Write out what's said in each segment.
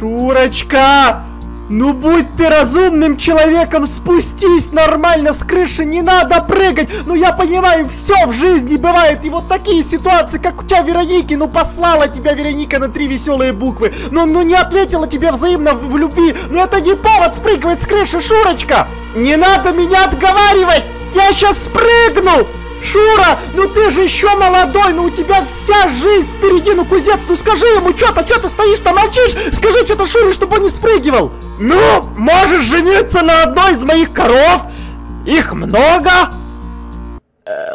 Шурочка! Ну будь ты разумным человеком, спустись нормально с крыши, не надо прыгать. Ну я понимаю, все в жизни бывает. И вот такие ситуации, как у тебя Вероники, ну послала тебя Вероника на три веселые буквы. Ну, ну не ответила тебе взаимно в, в любви. Ну это не повод спрыгивать с крыши, Шурочка. Не надо меня отговаривать. Я сейчас спрыгну. Шура, ну ты же еще молодой, ну у тебя вся жизнь впереди, ну кузнец, ну скажи ему что-то, что ты стоишь там молчишь, скажи что-то Шуре, чтобы он не спрыгивал. Ну, можешь жениться на одной из моих коров, их много.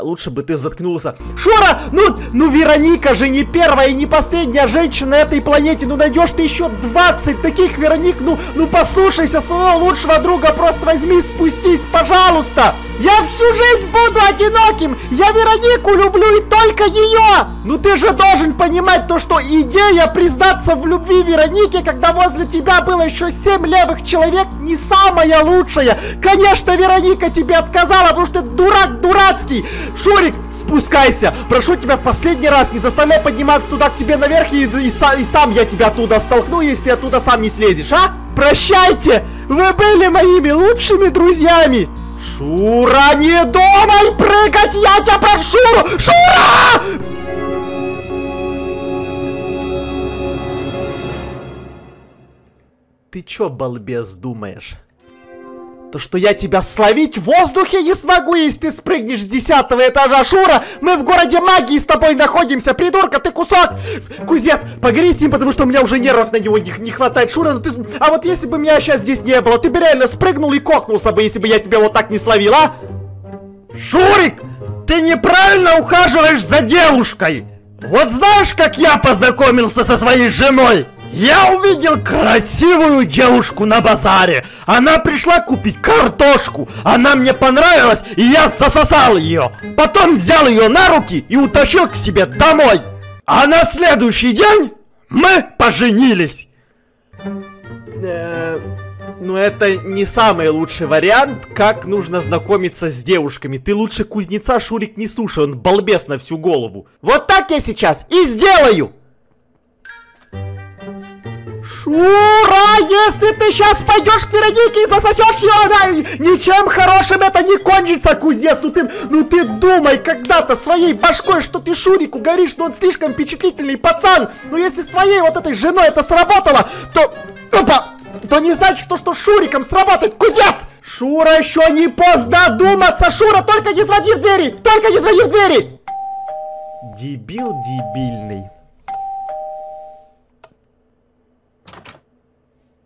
Лучше бы ты заткнулся. Шура, ну, ну Вероника же не первая и не последняя женщина на этой планете, ну найдешь ты еще 20 таких Вероник, ну, ну послушайся своего лучшего друга, просто возьми, спустись, пожалуйста. Я всю жизнь буду одиноким! Я Веронику люблю и только ее! Ну ты же должен понимать то, что идея признаться в любви Веронике, когда возле тебя было еще семь левых человек, не самая лучшая! Конечно, Вероника тебе отказала, потому что ты дурак дурацкий! Шурик, спускайся! Прошу тебя в последний раз, не заставляй подниматься туда к тебе наверх, и, и, и сам я тебя оттуда столкну, если ты оттуда сам не слезешь, а? Прощайте! Вы были моими лучшими друзьями! Шура, не думай прыгать, я тебя прошу! Шура! Ты чё, балбес, думаешь? То, что я тебя словить в воздухе не смогу, если ты спрыгнешь с десятого этажа, Шура! Мы в городе магии с тобой находимся, придурка, ты кусок! Кузнец, поговори с ним, потому что у меня уже нервов на него не, не хватает, Шура, ну ты... А вот если бы меня сейчас здесь не было, ты бы реально спрыгнул и кокнулся бы, если бы я тебя вот так не словил, а? Шурик, ты неправильно ухаживаешь за девушкой! Вот знаешь, как я познакомился со своей женой? Я увидел красивую девушку на базаре. Она пришла купить картошку. Она мне понравилась, и я засосал ее. Потом взял ее на руки и утащил к себе домой. А на следующий день мы поженились. Э, ну это не самый лучший вариант, как нужно знакомиться с девушками. Ты лучше кузнеца Шурик не слушай, он балбес на всю голову. Вот так я сейчас и сделаю. Шура, если ты сейчас пойдешь к Веронике и засосешь ее, она ничем хорошим это не кончится, кузнец. Ну ты, ну ты думай когда-то своей башкой, что ты Шурику горишь, но он слишком впечатлительный пацан. Но если с твоей вот этой женой это сработало, то... Опа! То не значит, что, что Шуриком сработает, кузнец! Шура, еще не поздно думаться, Шура, только не звони в двери, только не звони в двери! Дебил дебильный.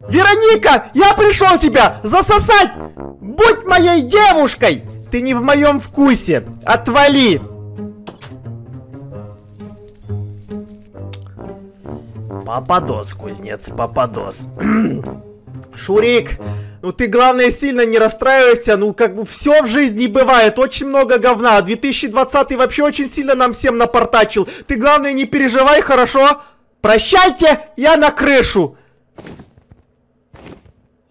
Вероника, я пришел тебя засосать! Будь моей девушкой! Ты не в моем вкусе! Отвали! Пападос, кузнец, пападос. Шурик, ну ты главное сильно не расстраивайся, ну как бы все в жизни бывает, очень много говна. 2020 вообще очень сильно нам всем напортачил. Ты главное не переживай, хорошо? Прощайте, я на крышу.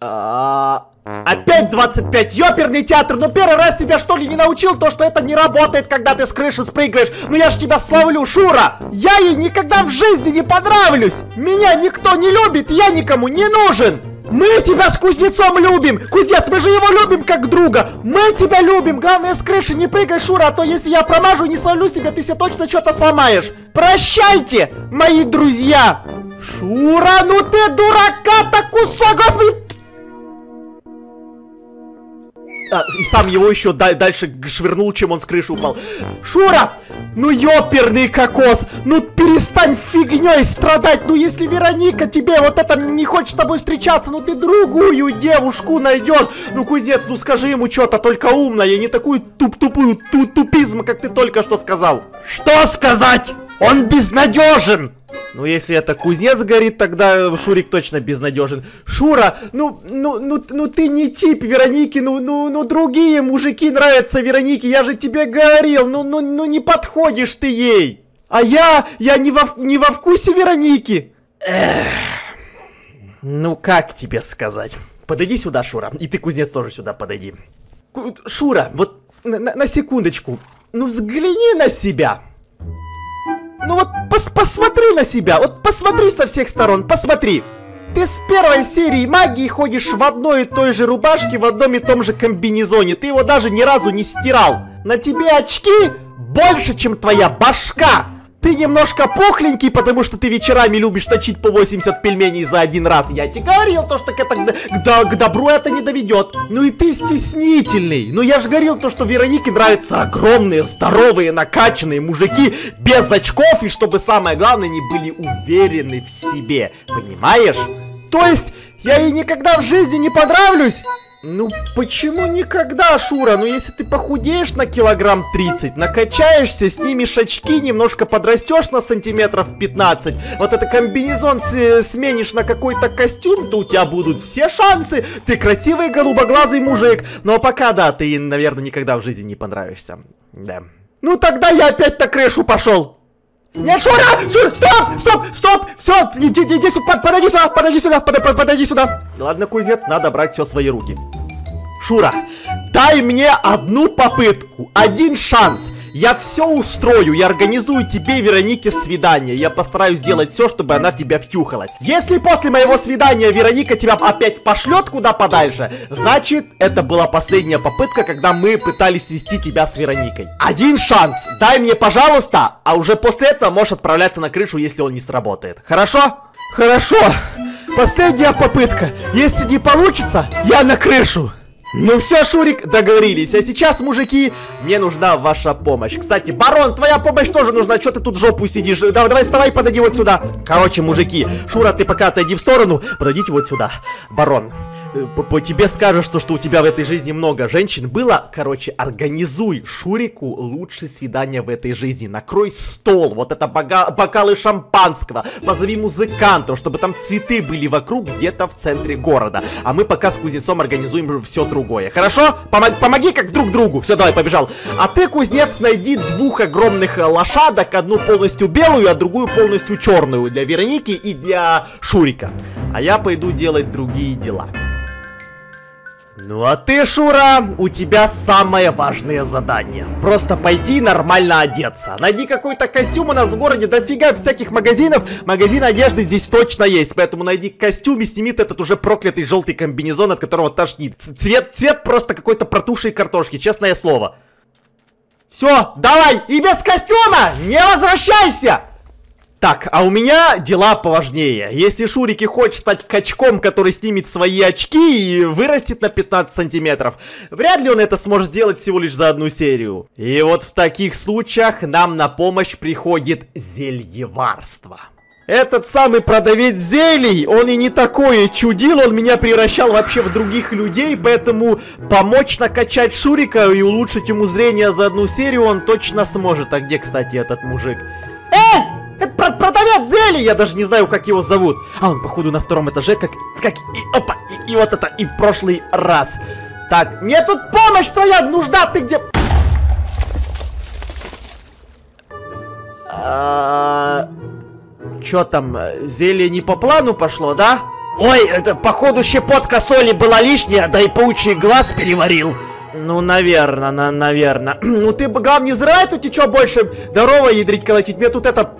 А, опять 25, ёперный театр, ну первый раз тебя что ли не научил то, что это не работает, когда ты с крыши спрыгиваешь? Ну я ж тебя славлю, Шура! Я ей никогда в жизни не понравлюсь! Меня никто не любит, я никому не нужен! Мы тебя с кузнецом любим! Кузнец, мы же его любим как друга! Мы тебя любим! Главное, с крыши не прыгай, Шура, а то если я промажу и не славлю себя, ты себе точно что-то сломаешь! Прощайте, мои друзья! Шура, ну ты дурака-то кусок, господи! А, и сам его еще дальше швырнул, чем он с крыши упал. Шура! Ну ёперный кокос! Ну перестань фигней страдать! Ну если Вероника тебе вот это не хочет с тобой встречаться, ну ты другую девушку найдешь! Ну кузнец, ну скажи ему что-то только умное, не такую туп-тупую ту тупизм, как ты только что сказал. Что сказать? Он безнадежен! Ну, если это кузнец горит, тогда Шурик точно безнадежен. Шура, ну, ну, ну, ну ты не тип Вероники, ну, ну, ну другие мужики нравятся Веронике, я же тебе говорил, ну, ну, ну не подходишь ты ей. А я, я не во, не во вкусе Вероники. Эх, ну как тебе сказать? Подойди сюда, Шура, и ты, кузнец, тоже сюда подойди. Шура, вот на, на секундочку, ну взгляни на себя. Ну вот пос посмотри на себя, вот посмотри со всех сторон, посмотри. Ты с первой серии магии ходишь в одной и той же рубашке, в одном и том же комбинезоне. Ты его даже ни разу не стирал. На тебе очки больше, чем твоя башка. Ты немножко пухленький, потому что ты вечерами любишь точить по 80 пельменей за один раз. Я тебе говорил, то, что к, это, к, к, добру это не доведет. Ну и ты стеснительный. Ну я же говорил, то, что Веронике нравятся огромные, здоровые, накачанные мужики без очков. И чтобы самое главное, они были уверены в себе. Понимаешь? То есть, я ей никогда в жизни не понравлюсь? Ну, почему никогда, Шура? Ну, если ты похудеешь на килограмм 30, накачаешься, снимешь очки, немножко подрастешь на сантиметров 15, вот это комбинезон с сменишь на какой-то костюм, то у тебя будут все шансы. Ты красивый голубоглазый мужик. Но пока, да, ты, наверное, никогда в жизни не понравишься. Да. Ну, тогда я опять на крышу пошел. Не, Шура! Шура! Стоп! Стоп! Стоп! Все! Иди, иди сюда! Подойди сюда! Подойди сюда! Под, подойди сюда! Ладно, кузнец, надо брать все в свои руки. Шура, дай мне одну попытку, один шанс. Я все устрою, я организую тебе Веронике свидание. Я постараюсь сделать все, чтобы она в тебя втюхалась. Если после моего свидания Вероника тебя опять пошлет куда подальше, значит, это была последняя попытка, когда мы пытались свести тебя с Вероникой. Один шанс, дай мне, пожалуйста, а уже после этого можешь отправляться на крышу, если он не сработает. Хорошо? Хорошо. Последняя попытка. Если не получится, я на крышу. Ну все, Шурик, договорились. А сейчас, мужики, мне нужна ваша помощь. Кстати, Барон, твоя помощь тоже нужна. Что ты тут жопу сидишь? Давай, давай, вставай, подойди вот сюда. Короче, мужики, Шура, ты пока отойди в сторону. Подойдите вот сюда. Барон, по, по тебе скажешь, что, что у тебя в этой жизни много женщин было. Короче, организуй Шурику лучшее свидание в этой жизни. Накрой стол, вот это бога бокалы шампанского. Позови музыкантов, чтобы там цветы были вокруг, где-то в центре города. А мы пока с кузнецом организуем все другое. Хорошо? Помог помоги как друг другу. Все, давай, побежал. А ты, кузнец, найди двух огромных э, лошадок. Одну полностью белую, а другую полностью черную. Для Вероники и для Шурика. А я пойду делать другие дела. Ну а ты, Шура, у тебя самое важное задание. Просто пойти нормально одеться. Найди какой-то костюм, у нас в городе дофига всяких магазинов. Магазин одежды здесь точно есть, поэтому найди костюм и сними этот уже проклятый желтый комбинезон, от которого тошнит. Цвет, цвет просто какой-то протушей картошки, честное слово. Все, давай, и без костюма не возвращайся! Так, а у меня дела поважнее. Если Шурики хочет стать качком, который снимет свои очки и вырастет на 15 сантиметров, вряд ли он это сможет сделать всего лишь за одну серию. И вот в таких случаях нам на помощь приходит зельеварство. Этот самый продавец зелий, он и не такое чудил, он меня превращал вообще в других людей, поэтому помочь накачать Шурика и улучшить ему зрение за одну серию он точно сможет. А где, кстати, этот мужик? Э! Продавец зелий! Я даже не знаю, как его зовут. А он, походу, на втором этаже, как... Как... И, опа! И, и вот это, и в прошлый раз. Так, мне тут помощь твоя нужна! Ты где... А... Чё там, зелье не по плану пошло, да? Ой, это, походу, щепотка соли была лишняя, да и паучий глаз переварил. Ну, наверное, на, наверное. ну, ты, главное, не зря тут и чё больше здорово ядрить колотить. Мне тут это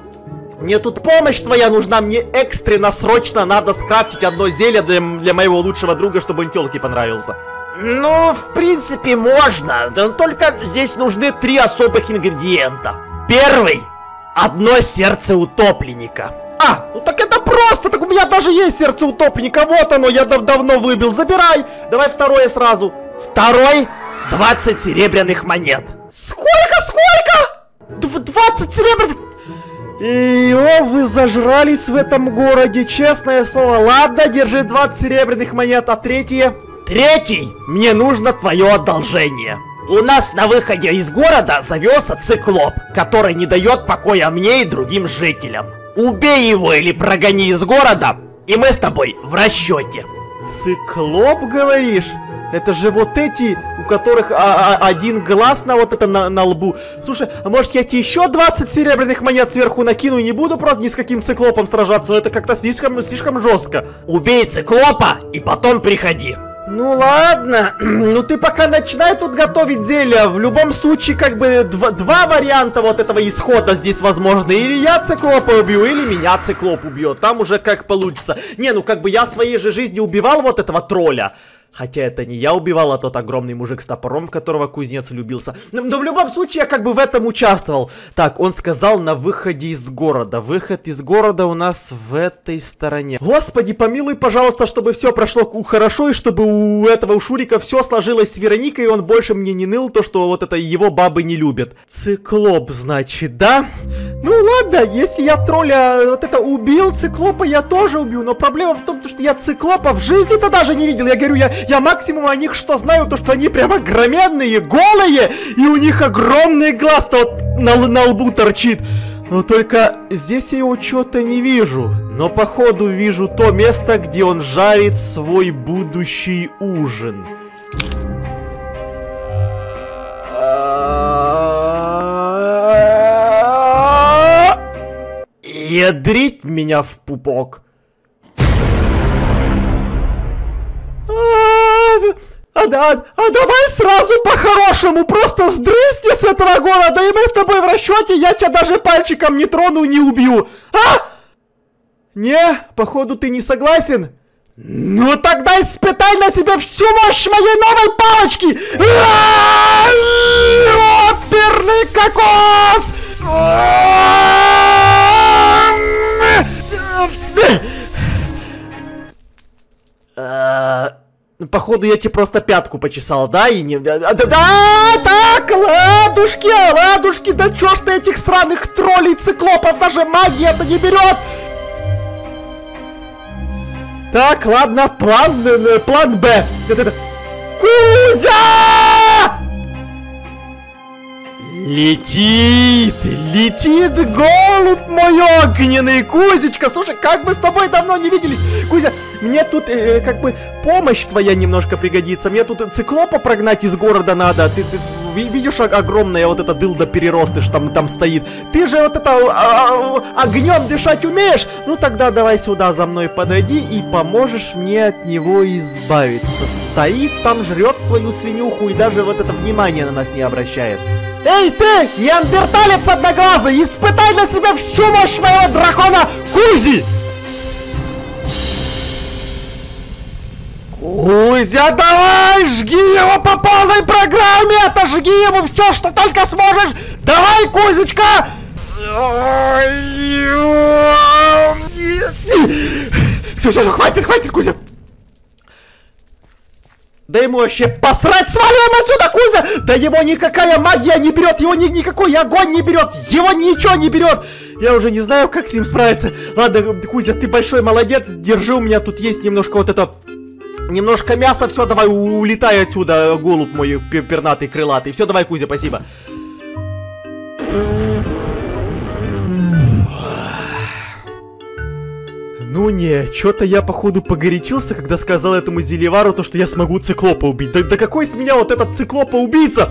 мне тут помощь твоя нужна, мне экстренно, срочно надо скрафтить одно зелье для, для моего лучшего друга, чтобы он телке понравился. Ну, в принципе, можно, но только здесь нужны три особых ингредиента. Первый – одно сердце утопленника. А, ну так это просто, так у меня даже есть сердце утопленника, вот оно, я дав давно выбил, забирай. Давай второе сразу. Второй – 20 серебряных монет. Сколько, сколько? 20 серебряных вы зажрались в этом городе, честное слово. Ладно, держи 20 серебряных монет, а третье? Третий, мне нужно твое одолжение. У нас на выходе из города завелся циклоп, который не дает покоя мне и другим жителям. Убей его или прогони из города, и мы с тобой в расчете. Циклоп, говоришь? Это же вот эти, у которых а, а, один глаз на вот это на, на лбу. Слушай, а может я тебе еще 20 серебряных монет сверху накину и не буду просто ни с каким циклопом сражаться? Это как-то слишком, слишком жестко. Убей циклопа и потом приходи. Ну ладно, ну ты пока начинай тут готовить зелье. В любом случае, как бы два, два варианта вот этого исхода здесь возможны. Или я циклопа убью, или меня циклоп убьет. Там уже как получится. Не, ну как бы я своей же жизни убивал вот этого тролля. Хотя это не я убивал, а тот огромный мужик с топором, в которого кузнец влюбился. Но, но в любом случае я как бы в этом участвовал. Так, он сказал на выходе из города. Выход из города у нас в этой стороне. Господи, помилуй, пожалуйста, чтобы все прошло хорошо и чтобы у этого у Шурика все сложилось с Вероникой, и он больше мне не ныл то, что вот это его бабы не любят. Циклоп, значит, да? Ну ладно, если я тролля вот это убил, циклопа я тоже убью, но проблема в том, что я циклопа в жизни-то даже не видел. Я говорю, я, я максимум о них что знаю, то что они прямо громадные, голые, и у них огромный глаз-то вот на, на лбу торчит. Но только здесь я его что-то не вижу. Но походу вижу то место, где он жарит свой будущий ужин. Ядрить меня в пупок. А, да, а давай сразу по-хорошему, просто сдрысни с этого города, и мы с тобой в расчете, я тебя даже пальчиком не трону, не убью. А? Не, походу ты не согласен. Ну тогда испытай на себе всю мощь моей новой палочки! Оперный кокос! Походу я тебе просто пятку почесал, да? И не... Да, да, да, так, ладушки, ладушки, да чё ж ты этих странных троллей, циклопов, даже магия-то не берет! Так, ладно, план, план Б. Это, это... Кузя! Летит, летит голубь мой огненный, Кузечка, слушай, как мы с тобой давно не виделись, Кузя, мне тут э, как бы помощь твоя немножко пригодится, мне тут циклопа прогнать из города надо, ты, ты видишь огромная вот эта дылда переростыш там, там стоит, ты же вот это а, а, огнем дышать умеешь, ну тогда давай сюда за мной подойди и поможешь мне от него избавиться, стоит там, жрет свою свинюху и даже вот это внимание на нас не обращает. Эй ты, неандерталец одноглазый, испытай на себя всю мощь моего дракона Кузи! Кузя, давай, жги его по полной программе, отожги ему все, что только сможешь! Давай, Кузечка! Все, все, все, хватит, хватит, Кузя! Да ему вообще посрать, сваливаем отсюда, Кузя! Да его никакая магия не берет, его ни никакой огонь не берет, его ничего не берет! Я уже не знаю, как с ним справиться. Ладно, Кузя, ты большой молодец, держи, у меня тут есть немножко вот это... Немножко мяса, все, давай, улетай отсюда, голубь мой пернатый, крылатый. Все, давай, Кузя, спасибо. Ну не, что-то я походу погорячился, когда сказал этому Зелевару то, что я смогу циклопа убить. Да, да какой с меня вот этот циклопа-убийца?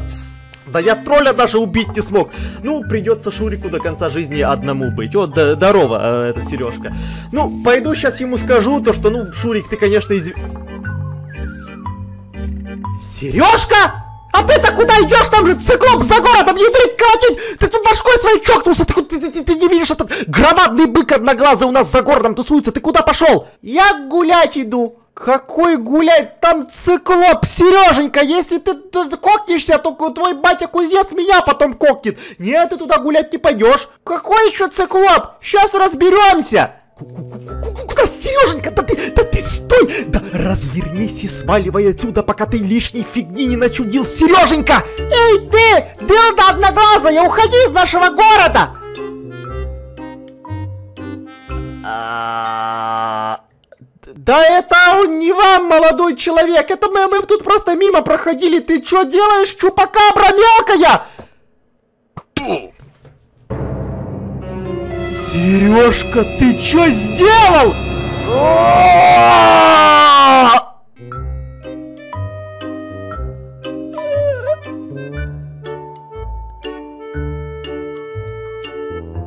Да я тролля даже убить не смог. Ну, придется Шурику до конца жизни одному быть. О, да, здорово, э, это Сережка. Ну, пойду сейчас ему скажу то, что, ну, Шурик, ты, конечно, из... Сережка? А ты-то куда идешь? Там же циклоп за городом ядрить колотить! Ты тут башкой своей чокнулся! Ты, ты, ты, ты не видишь, этот громадный бык одноглазый у нас за городом тусуется! Ты куда пошел? Я гулять иду! Какой гулять? Там циклоп, Сереженька! Если ты тут кокнешься, то твой батя-кузнец меня потом кокнет! Нет, ты туда гулять не пойдешь! Какой еще циклоп? Сейчас разберемся! Куда, Сереженька? Да ты, да ты стой! Да развернись и сваливай отсюда, пока ты лишней фигни не начудил, Сереженька! Эй ты, дылда одноглазая, уходи из нашего города! А, да это не вам, молодой человек, это мы, мы тут просто мимо проходили, ты что делаешь, чупакабра мелкая? Сережка, ты что сделал?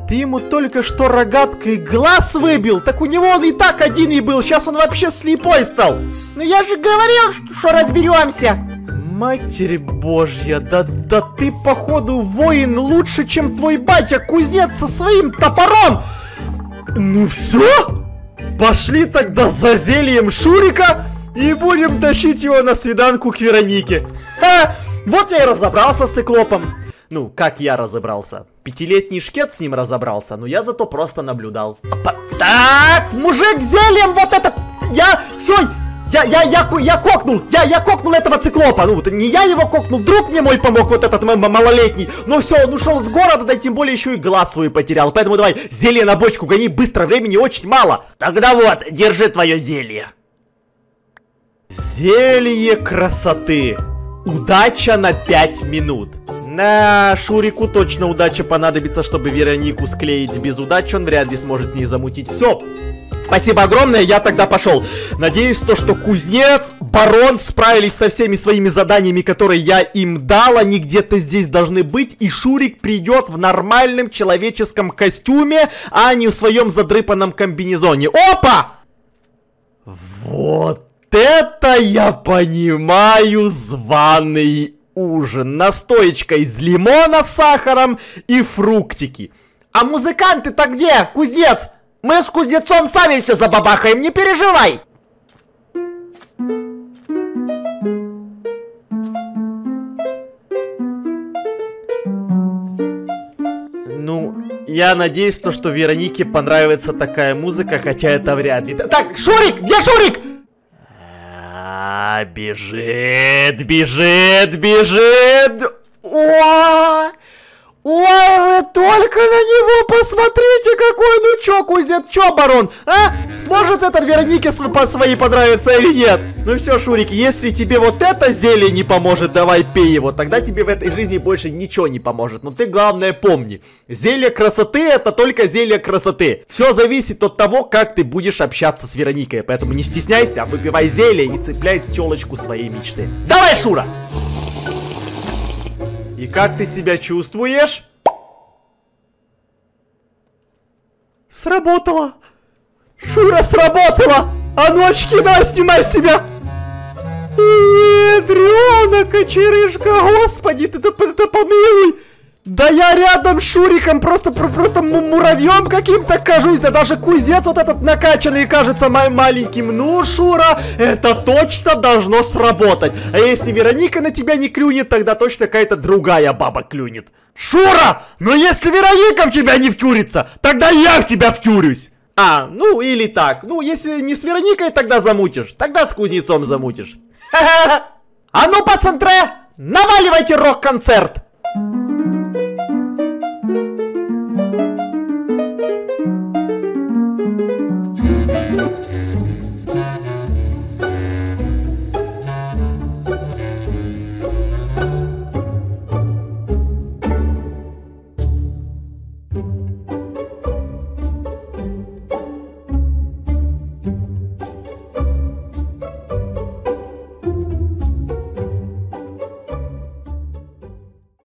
Ты ему только что рогаткой глаз выбил, так у него он и так один и был, сейчас он вообще слепой стал. Ну я же говорил, что разберемся. Матерь божья, да, да ты походу воин лучше, чем твой батя кузнец со своим топором. Ну все, пошли тогда за зельем Шурика и будем тащить его на свиданку к Веронике. Ха, вот я и разобрался с циклопом. Ну, как я разобрался? Пятилетний шкет с ним разобрался, но я зато просто наблюдал. Так, мужик, зельем вот этот... Я... Все, я, я, я, я кокнул, я, я кокнул этого циклопа. Ну, вот не я его кокнул, друг мне мой помог, вот этот малолетний. Но все, он ушел с города, да тем более еще и глаз свой потерял. Поэтому давай, зелье на бочку гони, быстро, времени очень мало. Тогда вот, держи твое зелье. Зелье красоты. Удача на 5 минут. На Шурику точно удача понадобится, чтобы Веронику склеить без удачи, он вряд ли сможет с ней замутить. Все, Спасибо огромное, я тогда пошел. Надеюсь, то, что кузнец, барон справились со всеми своими заданиями, которые я им дал. Они где-то здесь должны быть. И Шурик придет в нормальном человеческом костюме, а не в своем задрыпанном комбинезоне. Опа! Вот это я понимаю званый ужин. Настоечка из лимона с сахаром и фруктики. А музыканты-то где, кузнец? Мы с кузнецом сами все забабахаем, не переживай! Ну, я надеюсь, то, что Веронике понравится такая музыка, хотя это вряд ли. Так, Шурик! Где Шурик? А, бежит, бежит, бежит! О! Ой, вы только на него посмотрите, какой ну чё, кузнец, чё, барон, а? Сможет этот Веронике по своей понравиться или нет? Ну все, Шурик, если тебе вот это зелье не поможет, давай пей его, тогда тебе в этой жизни больше ничего не поможет. Но ты главное помни, зелье красоты это только зелье красоты. Все зависит от того, как ты будешь общаться с Вероникой, поэтому не стесняйся, выпивай зелье и цепляй телочку своей мечты. Давай, Шура! И как ты себя чувствуешь? Сработало! Шура, сработало! А ну очки давай снимай с себя! Ядрёна, кочерышка, господи, ты, ты помилуй! Да я рядом с Шуриком просто, просто муравьем каким-то кажусь. Да даже кузнец вот этот накачанный кажется моим маленьким. Ну, Шура, это точно должно сработать. А если Вероника на тебя не клюнет, тогда точно какая-то другая баба клюнет. Шура, но если Вероника в тебя не втюрится, тогда я в тебя втюрюсь. А, ну или так. Ну, если не с Вероникой тогда замутишь, тогда с кузнецом замутишь. А ну, пацантре, наваливайте рок-концерт!